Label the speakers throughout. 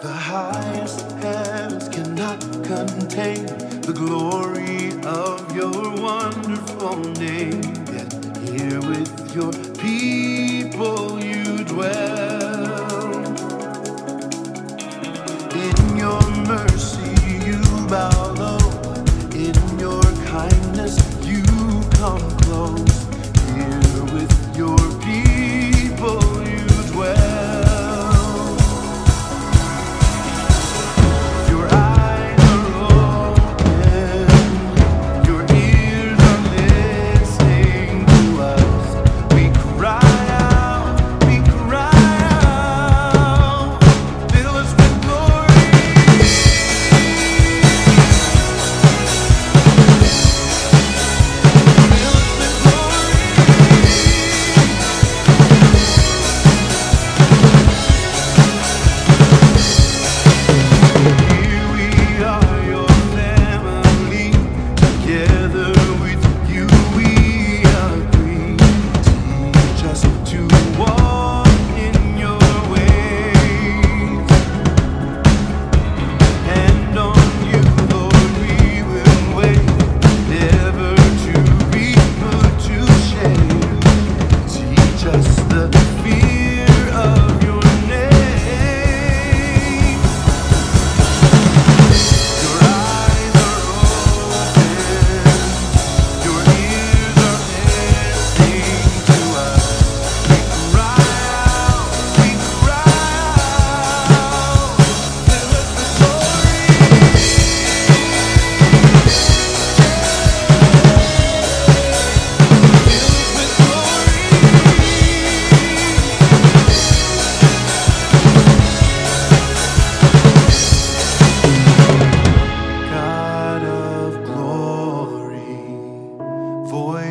Speaker 1: The highest heavens cannot contain the glory of your wonderful name. Yet here with your peace.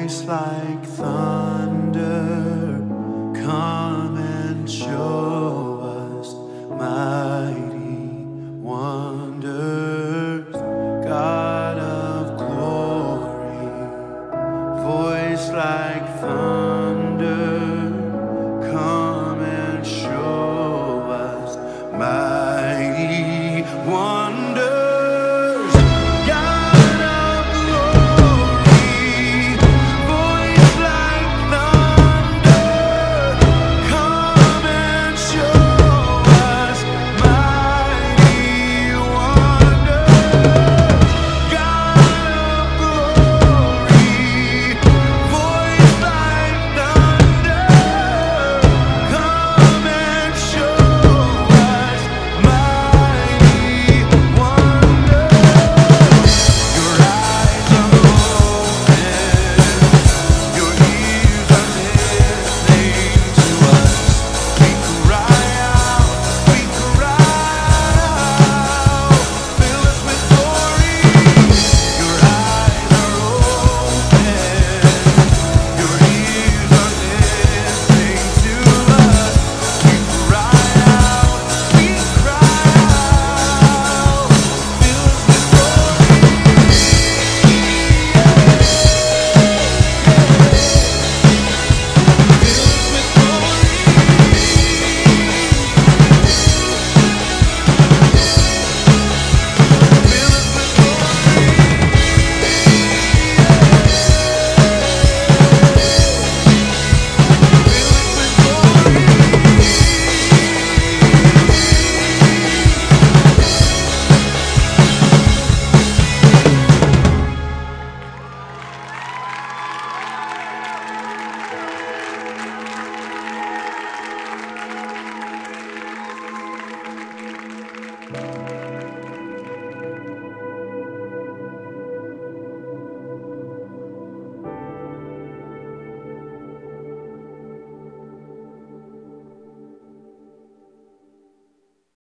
Speaker 1: voice like thunder, come and show us mighty wonders, God of glory, voice like thunder.